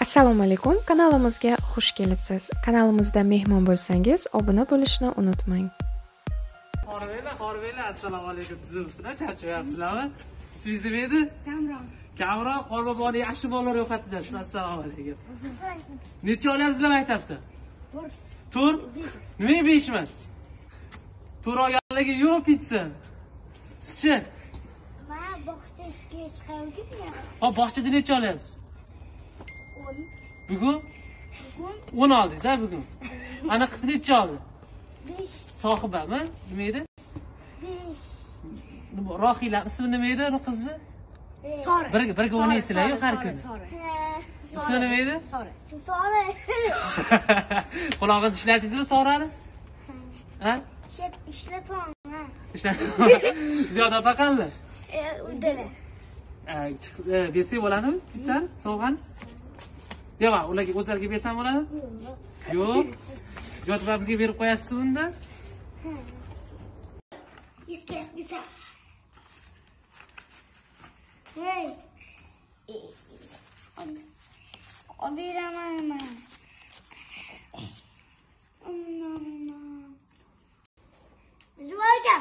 assalomu alaykum kanalimizga xush kelibsiz kanalimizda mehmon bo'lsangiz obuna bo'lishni unutmang Qorvela, Qorvela, assalomu alaykum. Tuzimsizlar, charchayapsizlarmi? Ismingiz nima edi? Kamron. Kamron Qorboboni yaxshi bolalar ro'yxatidasiz. Assalomu alaykum. Necha olyapsizlar maktabda? Tur. Nima 5 emas? Tur olganligi yo'q pitsa. Sizchi? Mana bog'cha ishga chiqargan Hop, bog'chada necha olyapsiz? O'n Bugun bugun 10 oldingiz, ha bugun. Ana qiz necha oldi? besh Sohibami? Nima edi? besh Rohila ismi nima edi uni qizni? sora Birga birga o'ynaysizlar-ku har kuni. Ismi nima edi? sora sora Qulog'ini ishlatdingizmi Sorani? Ha? ishlatyapman Ishlat. Ziyoda opa qanday? udala Eh, chiq- eh, bersak bo'ladimi? Pizzani, sovg'ani? Deva, ularga o'zlariga bersam bo'ladi? Yo'q. Yo'q, bizga berib qo'yasiz unda? Olib beraman. Zuvaga.